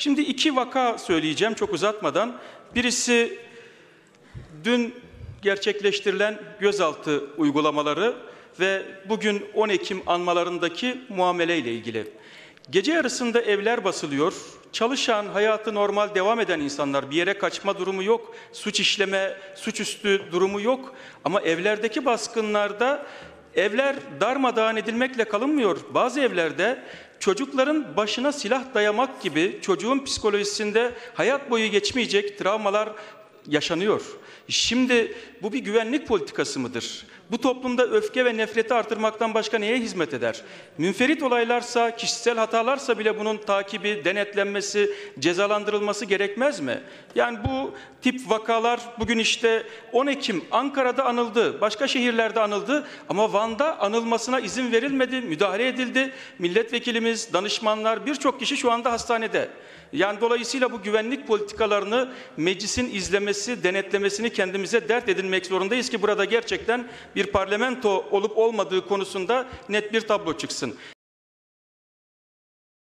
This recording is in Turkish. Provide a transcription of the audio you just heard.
Şimdi iki vaka söyleyeceğim çok uzatmadan. Birisi dün gerçekleştirilen gözaltı uygulamaları ve bugün 10 Ekim anmalarındaki muamele ile ilgili. Gece yarısında evler basılıyor. Çalışan, hayatı normal devam eden insanlar bir yere kaçma durumu yok. Suç işleme, suçüstü durumu yok. Ama evlerdeki baskınlarda evler darmadağın edilmekle kalınmıyor. Bazı evlerde çocukların başına silah dayamak gibi çocuğun psikolojisinde hayat boyu geçmeyecek travmalar yaşanıyor. Şimdi bu bir güvenlik politikası mıdır? Bu toplumda öfke ve nefreti artırmaktan başka neye hizmet eder? Münferit olaylarsa, kişisel hatalarsa bile bunun takibi, denetlenmesi, cezalandırılması gerekmez mi? Yani bu tip vakalar bugün işte 10 Ekim Ankara'da anıldı, başka şehirlerde anıldı ama Van'da anılmasına izin verilmedi, müdahale edildi. Milletvekilimiz, danışmanlar, birçok kişi şu anda hastanede. Yani dolayısıyla bu güvenlik politikalarını meclisin izlemesi, denetlemesini kendimize dert edinmek zorundayız ki burada gerçekten bir parlamento olup olmadığı konusunda net bir tablo çıksın.